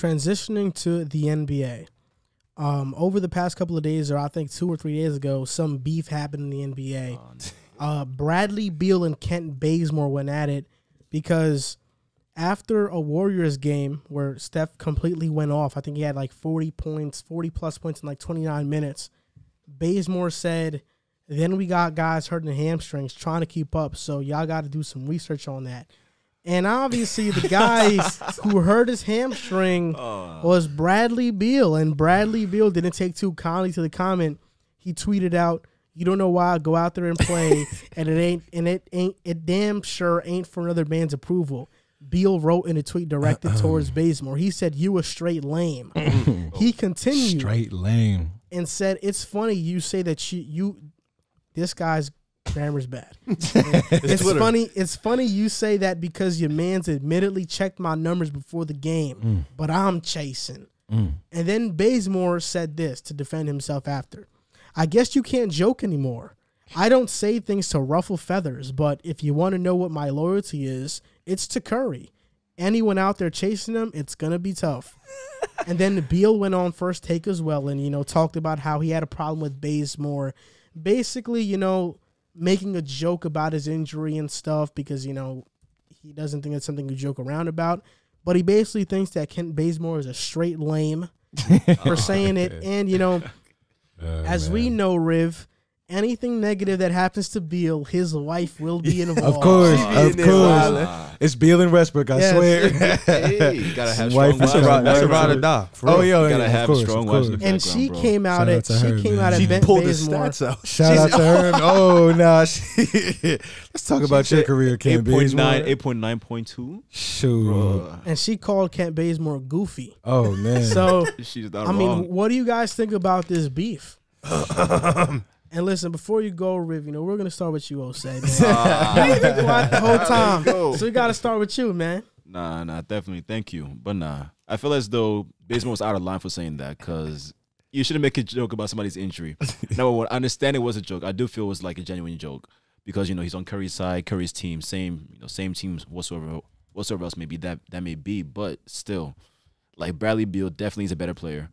transitioning to the NBA. Um, over the past couple of days, or I think two or three days ago, some beef happened in the NBA. Uh, Bradley Beal and Kent Bazemore went at it because after a Warriors game where Steph completely went off, I think he had like 40 points, 40 plus points in like 29 minutes. Bazemore said, then we got guys hurting the hamstrings trying to keep up. So y'all got to do some research on that. And obviously, the guy who hurt his hamstring oh. was Bradley Beal. And Bradley Beal didn't take too kindly to the comment. He tweeted out, "You don't know why I go out there and play, and it ain't, and it ain't, it damn sure ain't for another man's approval." Beal wrote in a tweet directed towards Bazemore. He said, "You a straight lame." Oh. he continued Straight lame. and said, "It's funny you say that you you this guy's grammar's bad. it's Twitter. funny. It's funny you say that because your man's admittedly checked my numbers before the game, mm. but I'm chasing." Mm. And then Bazemore said this to defend himself after. I guess you can't joke anymore. I don't say things to ruffle feathers, but if you want to know what my loyalty is, it's to Curry. Anyone out there chasing him, it's gonna be tough. and then Beal went on first take as well, and you know talked about how he had a problem with Bazemore, basically you know making a joke about his injury and stuff because you know he doesn't think it's something you joke around about. But he basically thinks that Kent Bazemore is a straight lame for saying it, and you know Uh, as we know, Riv, anything negative that happens to Beal, his wife will be involved. Of course, She of course. wildin'. It's Beal and Westbrook, I Yes. swear. hey, you gotta have Wife strong is wives. a in ride- that's a background. ride or die. For oh, real. yo, You gotta yeah, have course, strong of wives in course. the And she bro. came out Shout at out to she her, came man. out at She Ben pulled the stats out. Shout out to her. Oh, nah. She, let's talk about your career, Ken 8.9, 8.9.2. Shoot. and she called Kent Bazemore goofy. Oh, man. So She's not I mean, what do you guys think about this beef? and listen, before you go, Riv, you know we're gonna start with you, Ose. Man. You've been quiet the whole time, go. so we got to start with you, man. Nah, nah, definitely. Thank you. But nah, I feel as though Bazemore was out of line for saying that because you shouldn't make a joke about somebody's injury. Number one, I understand it was a joke. I do feel it was like a genuine joke because you know he's on Curry's side, Curry's team, same you know same teams whatsoever, whatsoever else may be that that may be. But still, like Bradley Beal definitely is a better player,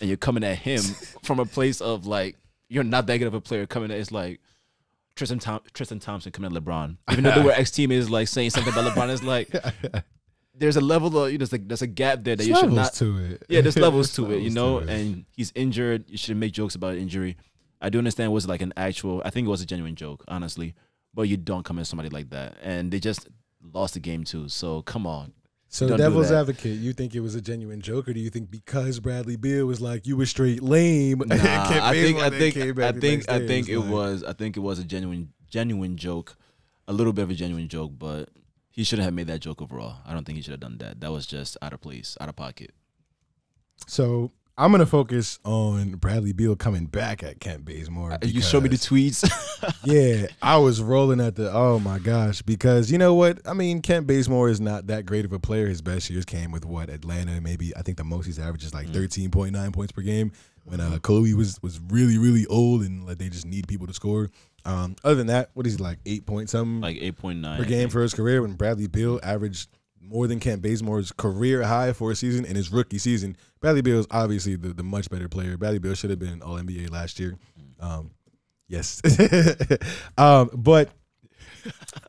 and you're coming at him from a place of like you're not that good of a player. Coming it's like. Tristan, Thom- Tristan Thompson coming at LeBron, even though the word ex team is like saying something about LeBron, is like there's a level of you know, there's like there's a gap there that There's you should levels not. to it. Yeah, there's levels to it, you know. it. And he's injured. You shouldn't make jokes about injury. I do understand it was like an actual. I think it was a genuine joke, honestly. But you don't come at somebody like that, and they just lost the game too. So come on. So, devil's advocate, you think it was a genuine joke, or do you think because Bradley Beal was like, you were straight lame? Nah, I think I think I think I think it like, was I think it was a genuine genuine joke, a little bit of a genuine joke, but he shouldn't have made that joke overall. I don't think he should have done that. That was just out of place, out of pocket. So I'm gonna focus on Bradley Beal coming back at Kent Bazemore. Uh, You showed me the tweets. yeah, I was rolling at the oh my gosh because you know what I mean. Kent Bazemore is not that great of a player. His best years came with what Atlanta. Maybe I think the most he's averaged is like thirteen point nine points per game when uh, Kobe was was really really old and like they just need people to score. Um, other than that, what is he like eight point something like eight point nine per game for his career? When Bradley Beal averaged more than Kent Bazemore's career high for a season in his rookie season. Bradley Beal is obviously the, the much better player. Bradley Beal should have been All NBA last year. Um, yes, um, but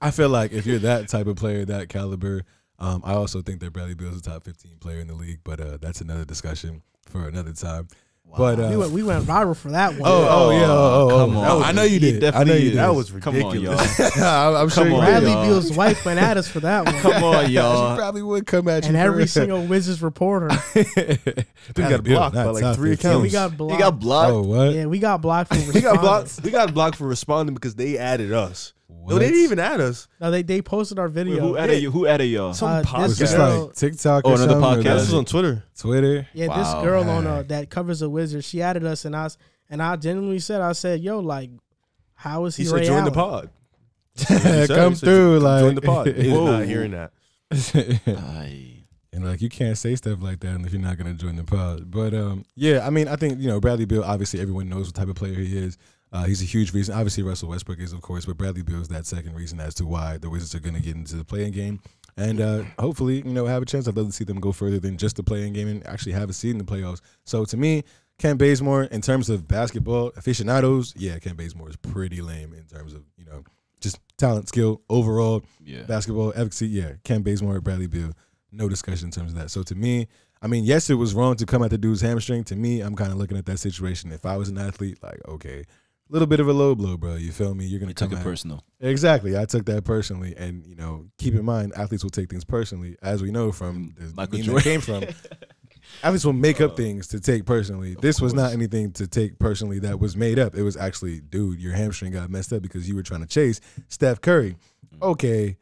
I feel like if you're that type of player, that caliber, um, I also think that Bradley Beal is a top 15 player in the league. But uh, that's another discussion for another time. But uh, We went we went viral for that one. Oh, oh yeah, oh, oh, Come oh. on. Was- I know you did. I know you did. That was ridiculous. Come on, ridiculous. y'all. I'm, I'm sure on. Bradley y'all. Beal's wife went at us for that one. Come on, y'all. she probably would come at you. and every single Wizards reporter. We got blocked by like three yeah, accounts. we got He blocked. got blocked. Oh what? yeah, we got blocked for responding. We got blocked. We got blocked for responding because they added us. No, they didn't even add us. No, they they posted our Wait, video. who added you? Who added y'all? Some Uh, podcast. this girl- like TikTok Oh, or another something? or podcast? This was on Twitter. Twitter. Yeah, Wow. this girl on uh, that covers the wizard. she added us, and I and I genuinely said, I said, "Yo, like, how is he?" He said Ray join the Allen?" pod. Said- Come said, through, like join the pod. He's Whoa. not hearing that. And like you can't say stuff like that if you're not gonna join the pod. But um, yeah, I mean, I think you know Bradley Beal. Obviously, everyone knows what type of player he is. Uh, he's a huge reason. Obviously, Russell Westbrook is, of course, but Bradley Beal is that second reason as to why the Wizards are gonna get into the play-in game. And uh, hopefully, you know, have a chance. I'd love to see them go further than just the play-in game and actually have a seed in the playoffs. So to me, Kent Bazemore, in terms of basketball aficionados, yeah, Kent Bazemore is pretty lame in terms of, you know, just talent, skill, overall, Yeah. basketball efficacy. Yeah, Kent Bazemore, Bradley Beal, no discussion in terms of that. So to me, I mean, yes, it was wrong to come at the dude's hamstring. To me, I'm kind of looking at that situation. If I was an athlete, like, okay, little bit of a low blow, bro. You feel me? You're gonna You took it personal. Exactly. I took that personally, and you know, keep in mind, athletes will take things personally, as we know from the Michael Jordan. came from. athletes will make up things to take personally. This was not anything to take personally that was made up. It was actually, dude, your hamstring got messed up because you were trying to chase Steph Curry. Okay.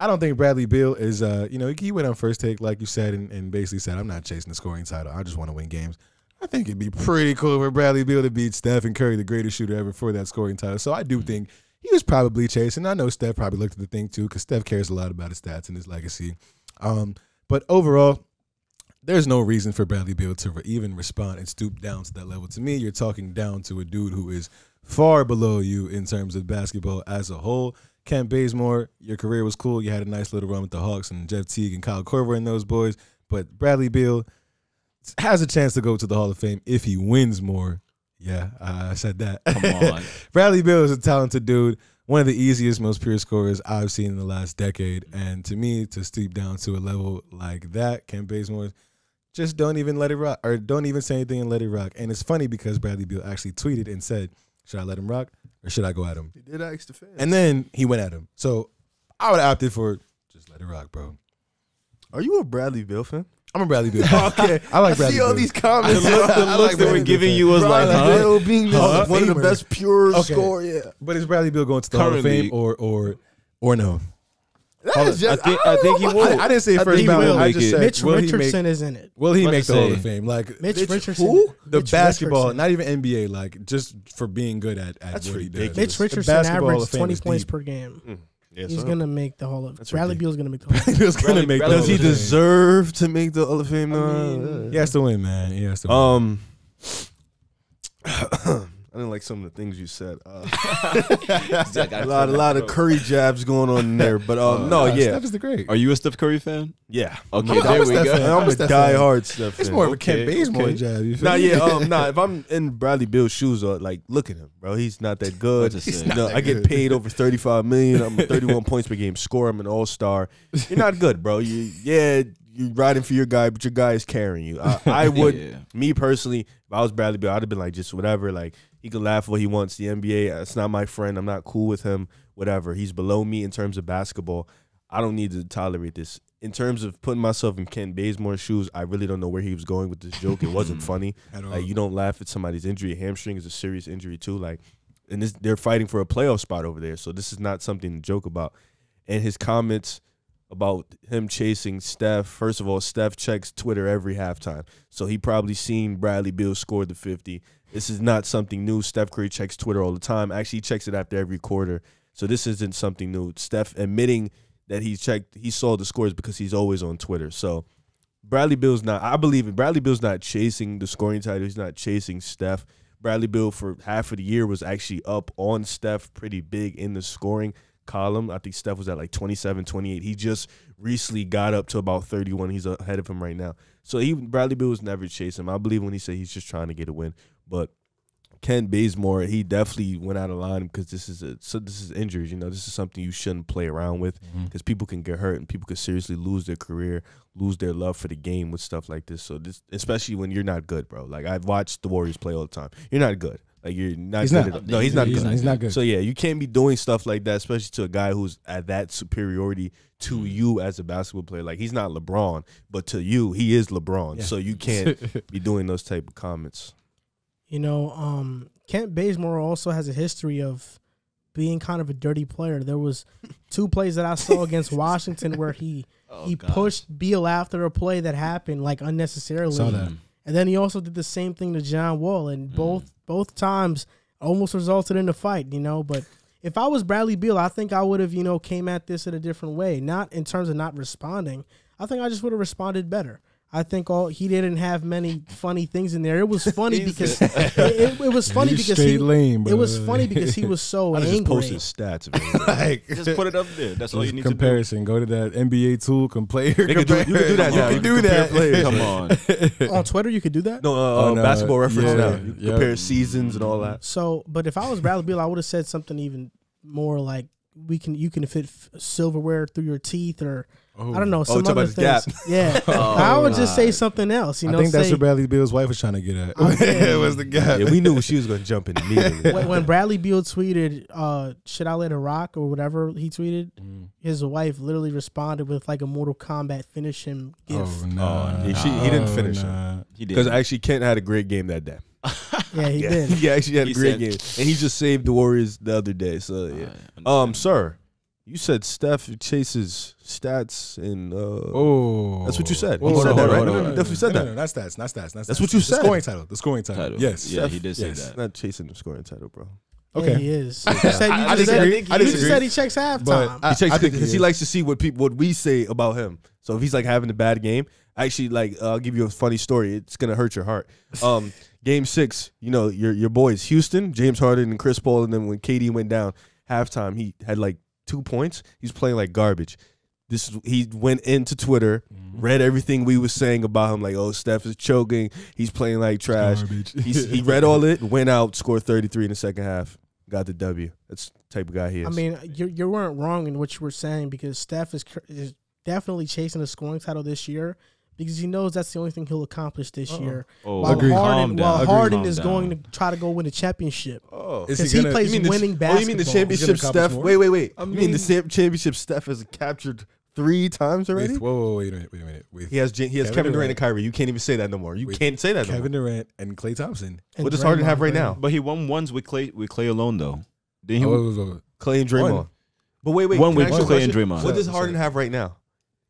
I don't think Bradley Beal is, uh, you know, he went on first take, like you said, and, and basically said, I'm not chasing the scoring title. I just want to win games. I think it'd be pretty cool for Bradley Beal to beat Stephen Curry, the greatest shooter ever for that scoring title. So I do think he was probably chasing. I know Steph probably looked at the thing too, because Steph cares a lot about his stats and his legacy. Um, but overall, there's no reason for Bradley Beal to re- even respond and stoop down to that level. To me, you're talking down to a dude who is far below you in terms of basketball as a whole. Kent Bazemore, your career was cool. You had a nice little run with the Hawks and Jeff Teague and Kyle Korver and those boys. But Bradley Beal has a chance to go to the Hall of Fame if he wins more. Yeah, I said that. Come on. Bradley Beal is a talented dude, one of the easiest, most pure scorers I've seen in the last decade. And to me, to steep down to a level like that, Ken Bazemore, just don't even let it rock, or don't even say anything and let it rock. And it's funny because Bradley Beal actually tweeted and said, "Should I let him rock or should I go at him?" He did ask the fans. And then he went at him. So I would have opted for just let it rock, bro. Are you a Bradley Beal fan? I'm a Bradley Beal. fan. okay. I like I Bradley see all Beal. these comments. The look, the looks like they were Bradley giving Beal. you was like, huh? Beal being the- Huh? one of the best pure Okay. score. Yeah. But is Bradley Beal going to the Hall of Fame or or or no? That is I just, think- don't I think he will. I, I didn't say I first think ballot. will I just it. said Mitch will he make Richardson is in it. will he What make to the Hall of Fame? Like Mitch, Mitch Richardson. who? the Mitch basketball, Richardson. not even NBA, like just for being good at, at That's what he does. Mitch Richardson Basketball averaged 20 points deep. per game. Hmm. Yes, He's sir. gonna make the Hall of That's Bradley ridiculous. Beal's gonna make the Hall of Fame. He was gonna Bradley- make Bradley Does he Hall deserve to make the Hall of Fame? I No, mean- He has to win, man. He has to win. Um, I didn't like some of the things you said. Uh, a lot, a lot of Curry jabs going on in there, but um, no, Nah, yeah, Steph is the great. Are you a Steph Curry fan? yeah. Okay, I'm a- I'm there we Steph go. fan. I'm I'm a a Steph fan. diehard Steph It's fan. more of a Okay, Kent Bazemore okay. jab. You feel Nah, me? yeah, um, nah. If I'm in Bradley Beal's shoes, uh, like, look at him, bro. He's not that good. He's say? not- Not that I get good. paid over 35 million. I'm a 31 points per game score. I'm an all star. You're not good, bro. You, yeah, you're riding for your guy, but your guy is carrying you. I, I would, Yeah. me personally, if I was Bradley Bill, I'd have been like, just whatever. Like, he can laugh what he wants. The NBA, it's not my friend. I'm not cool with him. Whatever. He's below me in terms of basketball. I don't need to tolerate this. In terms of putting myself in Ken Bazemore's shoes, I really don't know where he was going with this joke. It wasn't funny. At all. Like you don't laugh at somebody's injury. A hamstring is a serious injury too. Like, and this, they're fighting for a playoff spot over there. So this is not something to joke about. And his comments about him chasing Steph. First of all, Steph checks Twitter every halftime, so he probably seen Bradley Beal score the fifty. This is not something new. Steph Curry checks Twitter all the time. Actually, he checks it after every quarter. So this isn't something new. Steph admitting that he checked, he saw the scores because he's always on Twitter. So Bradley Beal's not. I believe it. Bradley Beal's not chasing the scoring title. He's not chasing Steph. Bradley Beal for half of the year was actually up on Steph pretty big in the scoring column. I think Steph was at like 27, 28. He just recently got up to about 31. He's ahead of him right now. So he Bradley Beal was never chasing him. I believe when he said he's just trying to get a win. But Ken Bazemore, he definitely went out of line because this is a so this is injuries. You know, this is something you shouldn't play around with mm-hmm. because people can get hurt and people could seriously lose their career, lose their love for the game with stuff like this. So this, especially when you're not good, bro. Like I've watched the Warriors play all the time. You're not good. Like you're not He's good. not. at- no, he's not He's, good. he's not good. So yeah, you can't be doing stuff like that, especially to a guy who's at that superiority to Mm-hmm. you as a basketball player. Like he's not LeBron, but to you, he is LeBron. Yeah. So you can't be doing those type of comments. You know, um, Kent Bazemore also has a history of being kind of a dirty player. There was two plays that I saw against Washington where he Oh, he God. pushed Beal after a play that happened like unnecessarily. Saw that. And then he also did the same thing to John Wall, and mm. both both times almost resulted in a fight. You know, but if I was Bradley Beal, I think I would have you know came at this in a different way. Not in terms of not responding. I think I just would have responded better. I think all he didn't have many funny things in there. It was funny because it, it, it was funny You because he lame, it was funny because he was so I just post angry. his stats. if like Just put it up there. That's all you need comparison. Go to that NBA tool. Can player. They could do- you can do that You now. can You do can compare that. players. Come on. On Twitter, you could do that. no, uh, On, uh, uh, basketball reference yeah, now. You yeah. compare seasons and all that. So, but if I was Bradley Beal, I would have said something even more like we can you can fit f- silverware through your teeth or I don't know some talking other about his things. Yeah, I would just say something else. You know, I think that's what Bradley Beal's wife was trying to get at. Oh, yeah. it was the gap. Yeah, we knew she was going to jump in immediately. when, when Bradley Beal tweeted, uh, "Should I let it rock?" or whatever he tweeted, Mm. his wife literally responded with like a Mortal Kombat finish him gif. Oh nah. Yeah, she- he didn't Oh, finish it. nah. He did. Because actually, Kent had a great game that day. Yeah, he yeah, did. he actually had He a great said- game, and he just saved the Warriors the other day. So yeah. Um, sir, you said Steph chases stats and uh, Oh, That's what you said. You Hold said on, that, hold right? on, No, hold no, on. definitely said No, that. No, no, not stats, not stats, not stats. That's what you The said. scoring title. The scoring title. Title. Yes. Yeah, he did say yes. that. not chasing the scoring title, bro. Yeah, Okay. he is. You said, you I disagree. said, I you just said he checks halftime. But I- He checks because he he, likes to see what people what we say about him. So if he's like having a bad game, actually, like uh, I'll give you a funny story. It's gonna hurt your heart. Um, game six, you know your your boys, Houston, James Harden and Chris Paul, and then when KD went down halftime, he had like two points. He's playing like garbage. This he went into Twitter, mm-hmm. read everything we was saying about him, like oh Steph is choking, he's playing like trash. He's, he read all it, went out, scored thirty three in the second half, got the W. That's the type of guy he is. I mean, you you weren't wrong in what you were saying because Steph is, is definitely chasing a scoring title this year because he knows that's the only thing he'll accomplish this year. Oh, While Agreed. Harden, calm down. while Agreed. Harden Calm is down. going to try to go win a championship oh. Is because he, gonna- plays You mean the- winning Oh, basketball. you mean the championship gonna Steph? more? Wait, wait, wait. I you mean the mean- sam- championship Steph has captured three times already? With, whoa, whoa, wait a minute, wait a minute. With He has he has Kevin Kevin, Durant Durant. and Kyrie. You can't even say that no more. You Wait, can't say that no more. Kevin Durant and Klay Thompson. And What does Harden have right Green. now? But he won ones with Klay with Klay alone though. Didn't he? Oh, wait, wait, wait. Klay and Draymond. One. But wait, wait. One can I with ask you a Klay and? Draymond. What does Sure, Harden have right now?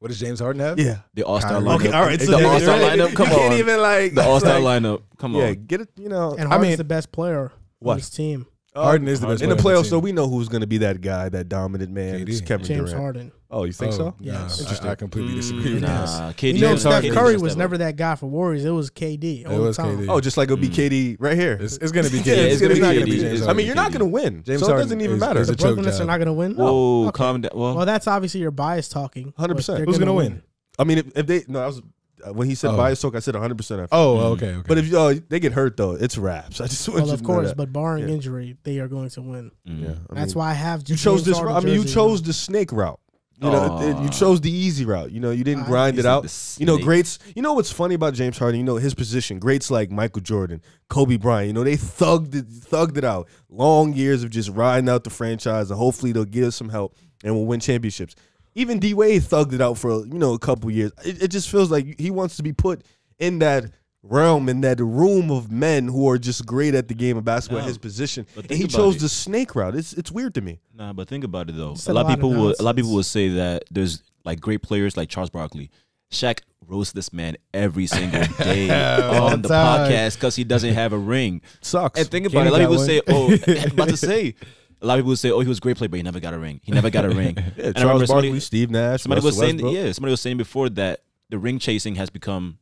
What does James Harden have? Yeah. the All Star lineup. Okay, all right. so the All Star lineup. Come you can't on. even like the All Star like, lineup. Come on, Yeah, get it. You know, And I Harden's mean- the best player What? on his team. Harden is the best in the player on playoffs. the though, team. we know who's going to be that guy, that dominant man. KD. It's Kevin James Durant. Harden. Oh, you think oh, so? Nah, Yes. I- Interesting. I, completely disagree Mm, with that. Nah, KD. You know, James Steph Harden Curry was never that guy for Warriors. It was KD. all It the was time. KD. Oh, just like it'll be Mm. KD right here. It's, it's gonna be Yeah, KD. it's gonna be KD. be James I mean, you're not going to win, James so it doesn't even is- matter. is The a choke Brooklyn Nets are not going to win. Whoa, okay. calm down. Well, Well, that's obviously your bias talking. 100%. Who's gonna gonna win? I mean, if, if they no, I was uh, when he said Oh. bias talk, I said 100. percent Oh, okay, okay. But if uh, they get hurt though, it's raps. I just want Well, of to course, that. but barring Yeah. injury, they are going to win. mm. yeah, I That's mean, why I have. you chose James this. Harden route. I mean, you chose the snake route. You know, Aw. it- you chose the easy route. You know, you didn't I- grind it out. You know, greats. You know what's funny about James Harden? You know his position. Greats like Michael Jordan, Kobe Bryant. You know they thugged it, thugged it out. Long years of just riding out the franchise, and hopefully they'll give us some help and we'll win championships. Even D Wade thugged it out for you know a couple years. It, it just feels like he wants to be put in that realm in that room of men who are just great at the game of basketball at No, his position. but And he chose it. the snake route. It's it's weird to me. Nah, but think about it though. A lot a of people lot of will. A lot of people nonsense. will say that there's like great players like Charles Barkley. Shaq roasts this man every single day on the the time. podcast because he doesn't have a ring. Sucks. And think about it. A lot of people got say, "Oh, I'm about to say." A lot of people would say, "Oh, he was a great player, but he never got a ring. He never got a ring." yeah, And I remember Charles somebody- Barkley, Steve Nash, Somebody was saying, Westbrook. yeah, somebody was saying before that the ring chasing has become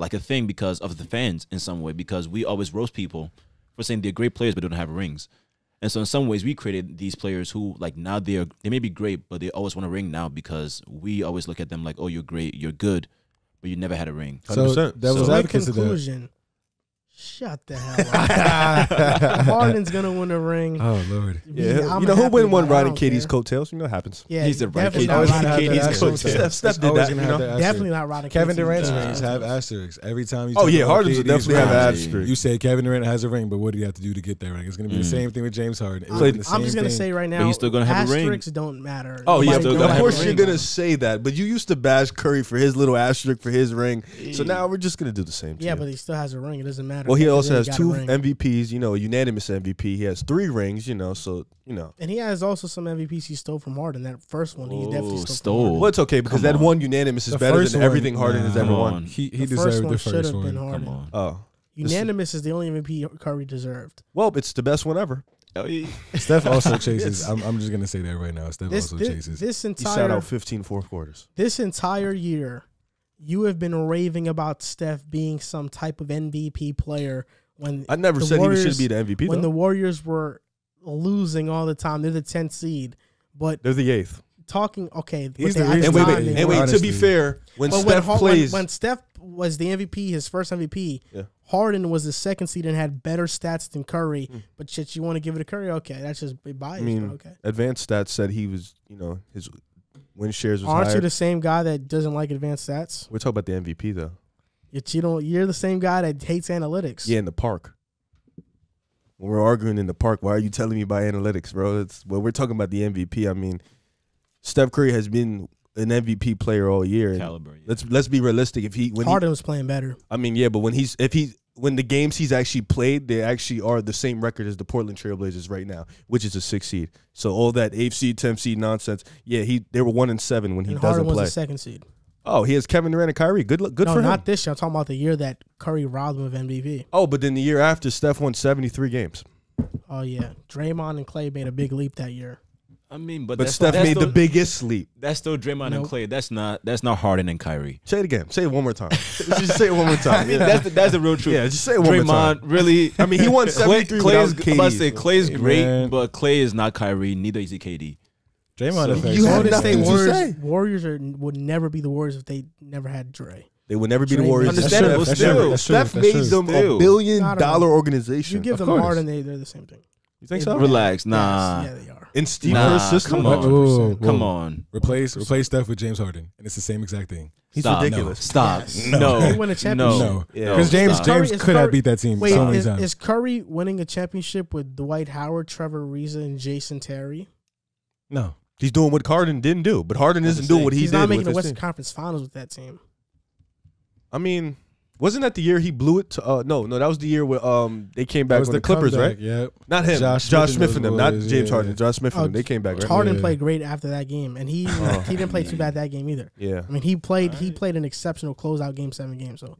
like a thing because of the fans in some way because we always roast people for saying they're great players but don't have rings. And so in some ways we created these players who like now they're they may be great but they always want a ring now because we always look at them like oh you're great you're good but you never had a ring. so 100%. that was So- In advocates of that. conclusion, shut the hell up. Harden's gonna win a ring. Oh lord. Yeah, Yeah, you know who happy wouldn't want about it. I riding KD's coattails? You know what happens. Yeah, He's the right definitely kid. not riding gonna have that KD's coattails. Steph, Steph did that. You know? Definitely asterisk. not riding Kevin KD's Durant's Nah. rings have asterisks every time. You Oh, yeah, about Harden's will definitely have rings. an asterisk. You say Kevin Durant has a ring, but what do you have to do to get that ring? It's gonna be the Mm. same thing with James Harden. It I'm, would've I'm just gonna say right now, he's still gonna have a ring. asterisks don't matter. Oh yeah, of gonna gonna have course you're gonna say that, but you used to bash Curry for his little asterisk for his ring. So now we're just gonna do the same. to Yeah, but he still has a ring. It doesn't matter. Well, he also Durant has two. MVPs. You know, a unanimous MVP. He has three rings. You know, so you know. and he has also some MVPs he stole from Harden. That first one, he definitely stole. stole. From Well, it's okay because Come that on. one unanimous is The better than one, everything Harden has ever won. He he The first deserved one the should first have been one. Harden. Come on. Oh, Unanimous is the only MVP Curry deserved. well, it's the best one ever. Oh. Steph also chases. I'm, I'm just gonna say that right now. Steph This also this, chases. this He sat entire out 15 fourth quarters. this entire year, you have been raving about Steph being some type of MVP player when I never the said he Warriors- should be the MVP. when though. the Warriors were losing all the time. They're the 10th seed, but They're the eighth. talking okay. He's the And wait, wait, they they and wait. To be fair, when But Steph when, plays, when, when Steph was the MVP, his first MVP, Yeah. Harden was the second seed and had better stats than Curry. Hmm. But shit, you want to give it to Curry? Okay, that's just biased. I mean, okay. advanced stats said he was, you know, his win shares was Aren't higher. you the same guy that doesn't like advanced stats? We're talking about the MVP though. Yet you don't. You're the same guy that hates analytics. Yeah, in the park. When we're arguing in the park, why are you telling me about analytics, bro? It's when we're talking about the MVP. I mean, Steph Curry has been an MVP player all year. Caliber. yeah. Let's let's be realistic. If he when he, Harden was playing better. I mean, yeah, but when he's if he when the games he's actually played, they actually are the same record as the Portland Trailblazers right now, which is a six seed. So all that eighth seed, tenth seed nonsense. Yeah, he they were one and seven when he and doesn't Harden was play. the second seed. Oh, he has Kevin Durant and Kyrie. Good. Good no, for him. not this year. I'm talking about the year that Curry robbed him of MVP. Oh, but then the year after, Steph won seventy three games. Oh yeah, Draymond and Klay made a big leap that year. I mean, but, But that's Steph that's made still, the biggest leap. That's still Draymond and Klay. That's not. That's not Harden and Kyrie. Say it again. Say it one more time. just say it one more I time. mean, Yeah, that's the, that's the real truth. yeah just say it one more time. Draymond really. I mean, he won Klay, 73 Klay is, without I'm about to say Klay's Hey, great, man. but Klay is not Kyrie. Neither is he KD. Draymond So- You had Golden nothing State to Warriors, say. Warriors are, would never be the Warriors if they never had Dre. They would never be the Warriors. That's Understandable true. still. That's true. That's. Steph That's made them a billion I don't dollar know. organization. You give them. Harden, they they're the same thing. You think so? Relax, nah, Yes, yeah, they are. In Steve Nah, Kerr's system? come on. Whoa, whoa, come on. Replace replace Steph with James Harden, and it's the same exact thing. He's Stop. ridiculous. Stop. Yes. No. He win a championship. No, Yeah. because James stop. James Curry- is could have beat that team Wait, so many is, times. is Curry winning a championship with Dwight Howard, Trevor Ariza, and Jason Terry? no, He's doing what Harden didn't do, but Harden isn't doing what he He's did not with making the Western team. Conference Finals with that team. I mean, wasn't that the year he blew it to? Uh, no, no, that was the year where um they came back with the the Clippers, comeback, right? Yep. Not him. Josh, Josh Smith, Smith and them, and not James yeah. Harden. Josh Smith and Oh, them. They came back, right? Harden Yeah. played great after that game, and he Oh. he didn't play too bad that game either. Yeah. I mean, he played he played an exceptional closeout game seven game. So